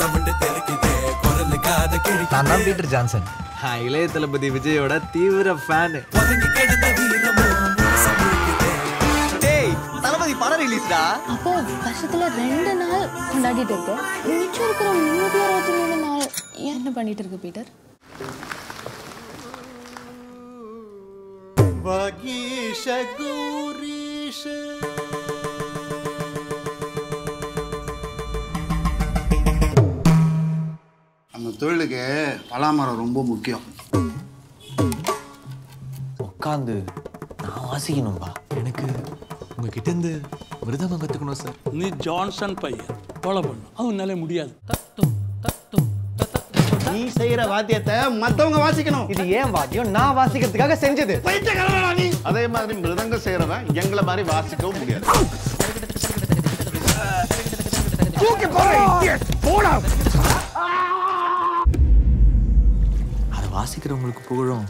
Sound தெறிக்குதே குரல் காத கிழி நான் தான் பீட்டர் ஜான்சன். இளைய தளபதி விஜயோட தீவிர ஃபேனு. ஒதுங்கி கிடந்த வீரமும் சமுழுக்குதே டேய் தளபதி படம் ரிலீஸ்டா அப்போ வருஷத்துல ரெண்டு நாள் கொண்டாடிட்டு இருக்கு. மிச்சம் இருக்கிற முன்னூத்தி அறுபத்தி மூணு நாள் என்ன பண்ணிட்டு இருக்கு பீட்டர்? நம்ம தொழிலுக்கு பலாமரம் ரொம்ப முக்கியம். உட்காந்து நான் வாசிக்கணும்பா. எனக்கு உங்ககிட்ட இருந்து மிருதங்கம் கத்துக்கணும் சார். நீ ஜான்சன் பையன். கொலை பண்ணும் அவனால முடியாது. நீ செய்யற வாத்தியத்தை மத்தவங்க வாசிக்கணும். இது ஏன் வாத்தியம்? நான் வாசிக்கிறதுக்காக செஞ்சது. அதே மாதிரி மிருதங்கம் செய்யறவன் எங்களை மாதிரி வாசிக்கவும் முடியாது. வாசிக்கிறவங்களுக்கு புகழும்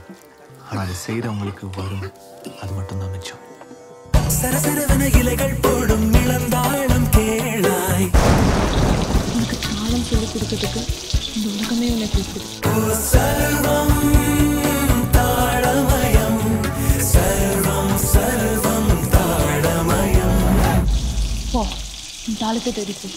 ஆனால் அதை செய்கிறவங்களுக்கு வரும். அது மட்டும்தான் மிச்சம். சரசரவன இலைகள் போடும் இளந்தாளம் கேளாய். உனக்கு தாளம் சொல்லி கொடுக்கறதுக்கு இந்த உலகமே உன்னை கூப்பிடுது சர்வம் தாளமயம். சர்வம் சர்வம் தாளமயம். போ தாளத்தை தெரிவிச்சு